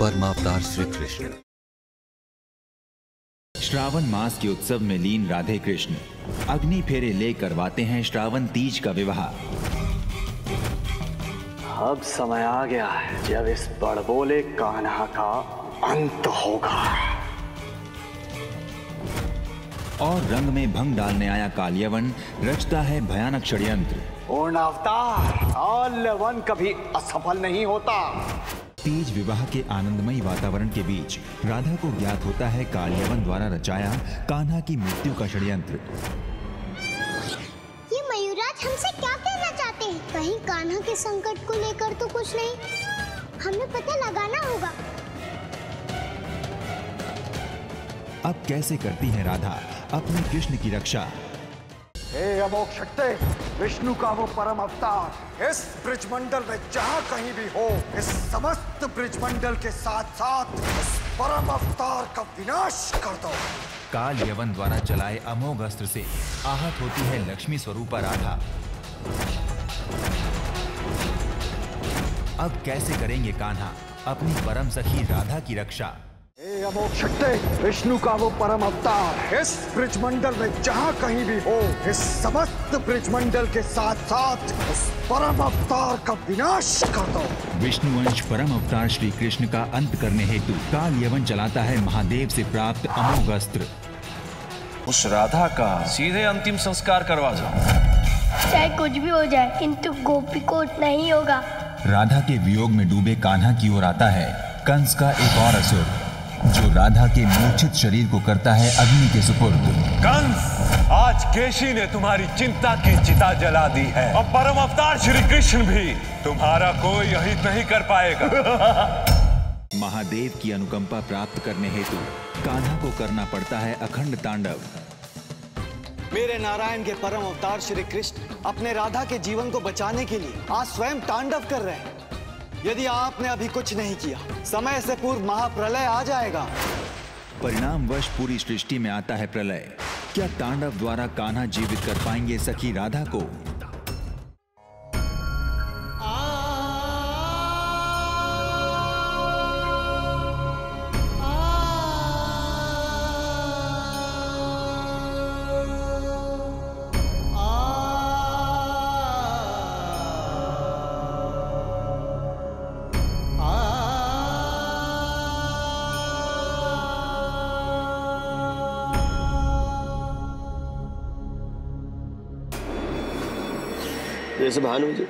परमावतार श्री कृष्ण। श्रावण मास के उत्सव में लीन राधे कृष्ण। अग्नि फेरे ले करवाते हैं श्रावण तीज का विवाह। अब समय आ गया है जब इस बड़बोले कान्हा का अंत होगा। और रंग में भंग डालने आया कालियावन रचता है भयानक षड्यंत्र। पूर्ण अवतार और वन कभी असफल नहीं होता। तीज विवाह के आनंदमयी वातावरण के बीच राधा को ज्ञात होता है कालियावन द्वारा रचाया कान्हा की मृत्यु का षड्यंत्र। ये मयूराज हमसे क्या कहना चाहते हैं? कहीं कान्हा के संकट को लेकर तो कुछ नहीं। हमें पता लगाना होगा। अब कैसे करती है राधा? अपने कृष्ण की रक्षा। हे अमोघ शक्ति विष्णु का वो परम अवतार, इस ब्रिजमंडल में जहाँ कहीं भी हो, इस समस्त ब्रिजमंडल के साथ साथ इस परम अवतार का विनाश कर दो। काल यवन द्वारा चलाए अमोघ अस्त्र से आहत होती है लक्ष्मी स्वरूपा राधा। अब कैसे करेंगे कान्हा? अपनी परम सखी राधा की रक्षा। हे शक्ति विष्णु का वो परम अवतार इस ब्रिजमंडल में जहाँ कहीं भी हो इस समस्त ब्रिजमंडल के साथ साथ उस परम अवतार का विनाश कर दो। विष्णुवंश परम अवतार श्री कृष्ण का अंत करने हेतु काल यवन चलाता है महादेव से प्राप्त अमोघ अस्त्र उस राधा का सीधे अंतिम संस्कार करवा जाओ। चाहे कुछ भी हो जाए किंतु गोपी को नहीं होगा। राधा के वियोग में डूबे कान्हा की ओर आता है कंस का एक और असुर। जो राधा के मूर्छित शरीर को करता है अग्नि के सुपुर्द। कंस आज केशी ने तुम्हारी चिंता की चिता जला दी है। और परम अवतार श्री कृष्ण भी तुम्हारा कोई अहित नहीं कर पाएगा। महादेव की अनुकंपा प्राप्त करने हेतु कान्हा को करना पड़ता है अखंड तांडव। मेरे नारायण के परम अवतार श्री कृष्ण अपने राधा के जीवन को बचाने के लिए आज स्वयं तांडव कर रहे हैं। यदि आपने अभी कुछ नहीं किया, समय से पूर्व महाप्रलय आ जाएगा। परिणाम वश पूरी सृष्टि में आता है प्रलय। क्या तांडव द्वारा कान्हा जीवित कर पाएँगे सखी राधा को? जैसे भानु जी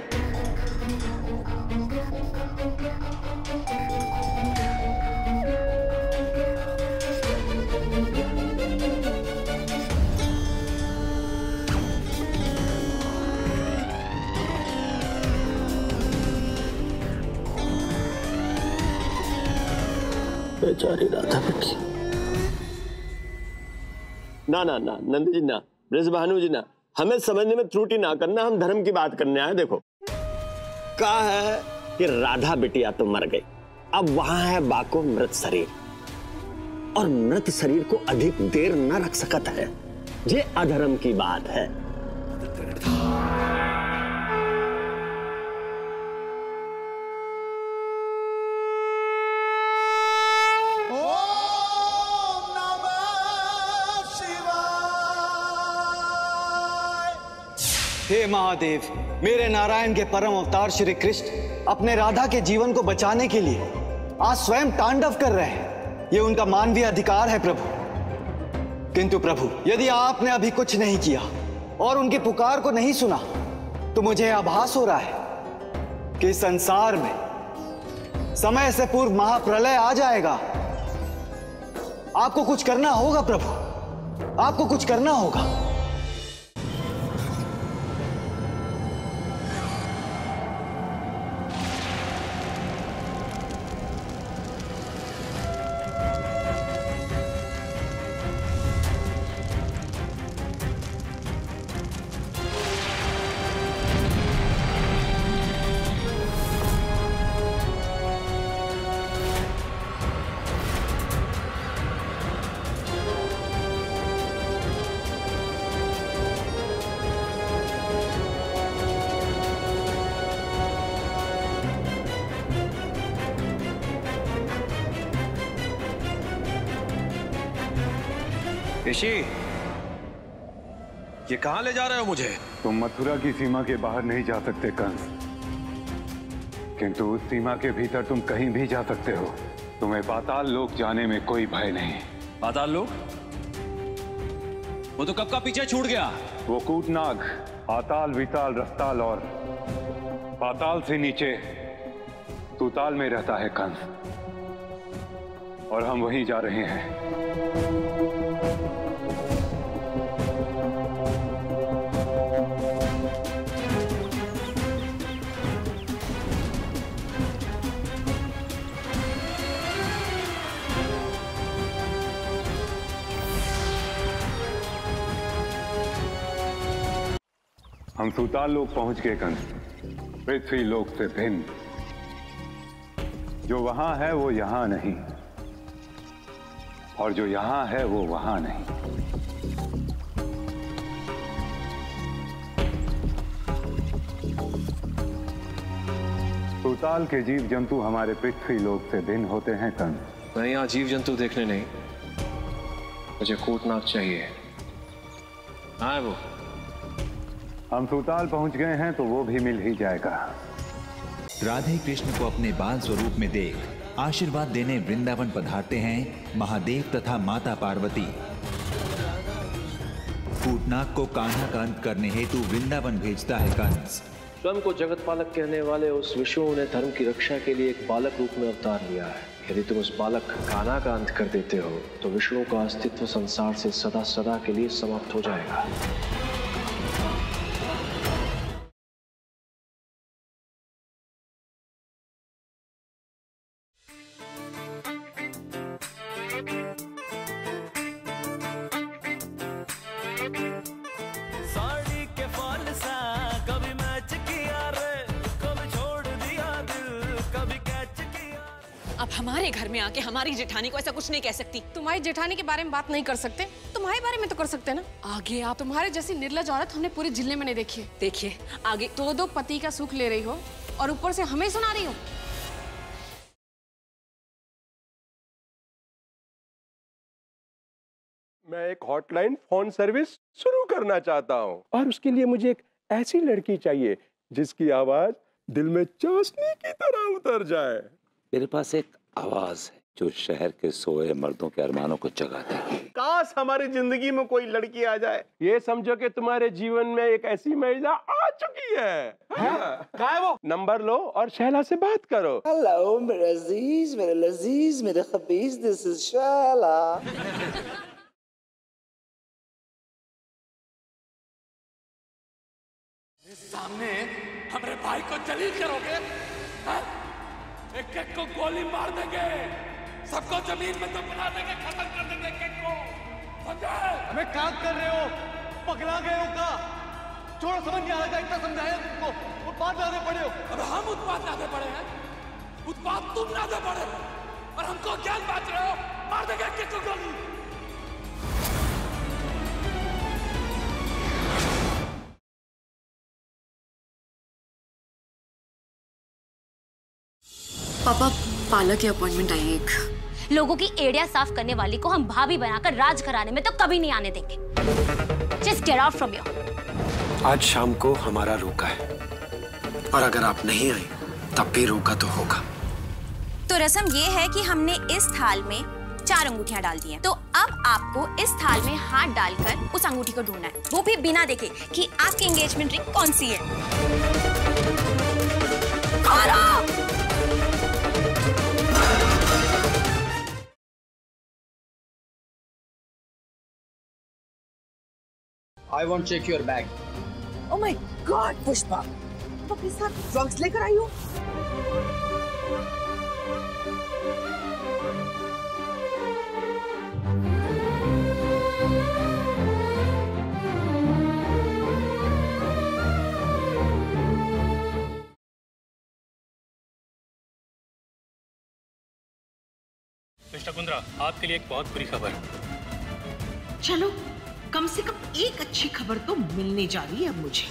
ना ना ना नंद जी ना ब्रज भानु जी ना। हमें समझने में त्रुटि ना करना, हम धर्म की बात करने आए, देखो। कहा है कि राधा बिटिया तो मर गई, अब वहाँ है बाको मृत शरीर। और मृत शरीर को अधिक देर न रख सकता है, ये अधर्म की बात है। हे महादेव, मेरे नारायण के परम अवतार श्री कृष्ण अपने राधा के जीवन को बचाने के लिए आज स्वयं तांडव कर रहे हैं। ये उनका मानवीय अधिकार है प्रभु। किंतु प्रभु, यदि आपने अभी कुछ नहीं किया और उनकी पुकार को नहीं सुना तो मुझे आभास हो रहा है कि संसार में समय से पूर्व महाप्रलय आ जाएगा। आपको कुछ करना होगा प्रभु। आपको कुछ करना होगा। ऋषि ये कहाँ ले जा रहे हो मुझे? तुम मथुरा की सीमा के बाहर नहीं जा सकते कंस। किंतु उस सीमा के भीतर तुम कहीं भी जा सकते हो। तुम्हें पाताल लोक जाने में कोई भय नहीं। पाताल लोग वो तो कब का पीछे छूट गया? वो कूटनाग पाताल विताल रस्ताल और पाताल से नीचे तुताल में रहता है कंस। और हम वहीं जा रहे हैं। हम सुताल लोग पहुँच गए कंस। पृथ्वी लोक से भिन्न। जो वहाँ है, वो यहाँ नहीं। और जो यहाँ है, वो वहाँ नहीं। सुताल के जीव जंतु हमारे पृथ्वी लोक से भिन्न होते हैं, कंस। मैं यहाँ जीव जंतु देखने नहीं। मुझे कूटनाक चाहिए। है वो। हम सुताल पहुँच गए हैं तो वो भी मिल ही जाएगा। राधे कृष्ण को अपने बाल स्वरूप में देख आशीर्वाद देने वृंदावन पधारते हैं महादेव तथा माता पार्वती। कूटनाग को कान्हा का अंत करने हेतु वृंदावन भेजता है कंस। स्वयं को जगत पालक कहने वाले उस विष्णु ने धर्म की रक्षा के लिए एक बालक रूप में अवतार लिया है। यदि तुम उस बालक कान्हा का अंत कर देते हो तो विष्णु का अस्तित्व संसार से सदा सदा के लिए समाप्त हो जाएगा। हमारे घर में आके हमारी जेठानी को ऐसा कुछ नहीं कह सकती। तुम्हारी जेठानी के बारे में बात नहीं कर सकते? तुम्हारे बारे में तो कर सकते ना? आगे आप तुम्हारे जैसी निर्लज औरत हमने पूरे ज़िले में नहीं देखी देखिए आगे दो दो पति का सुख ले रही हो और ऊपर से हमें सुना रही हो। मैं एक हॉटलाइन फ़ोन सर्विस शुरू करना चाहता हूँ। और उसके लिए मुझे एक ऐसी लड़की चाहिए जिसकी आवाज़ दिल में चाशनी की तरह उतर जाए। मेरे पास एक आवाज़ है जो शहर के सोए मर्दों के अरमानों को जगा देगी काश हमारी ज़िंदगी में कोई लड़की आ जाए। ये समझो कि तुम्हारे जीवन में एक ऐसी महिला आ चुकी है। कहा है वो? नंबर लो और शैला से बात करो। हेलो मेरे अज़ीज़ मेरे लजीज मेरे खबीज दिस इज़ शैला सामने हमारे भाई को जलील करोगे? हाँ? एक एक को गोली मार देंगे। सबको ज़मीन में दफना देंगे खत्म कर देंगे एक एक को। समझे? हमें क्या कर रहे हो पगला गए हो का। छोड़ो समझ नहीं आ रहा इतना समझाया तुमको? उत्पाद लाने पड़े हो। अब हम उत्पाद लाने पड़े हैं। उत्पाद तुम लाने पड़े। हो और हमको ज्ञान बांट रहे हो। मार देंगे एक एक को गोली। पापा पार्लर की अपॉइंटमेंट आई एक। लोगों की एड़िया साफ़ करने वाली को हम भाभी बनाकर राज घराने में तो कभी नहीं आने देंगे। Just get out from your आज शाम को हमारा रोका है। और अगर आप नहीं आए तब भी रोका तो होगा। तो रस्म ये है कि हमने इस थाल में चार अंगूठियाँ डाल दी हैं। तो अब आपको इस थाल में हाथ डालकर उस अंगूठी को ढूंढना है। वो भी बिना देखे कि आपकी एंगेजमेंट रिंग कौन सी है? I won't check your bag. Oh my God, Pushpa तुम अपने साथ ड्रग्स लेकर आई हो मिस्टर कुंद्रा आपके लिए एक बहुत बुरी खबर चलो। कम से कम एक अच्छी खबर तो मिलने जा रही है अब मुझे।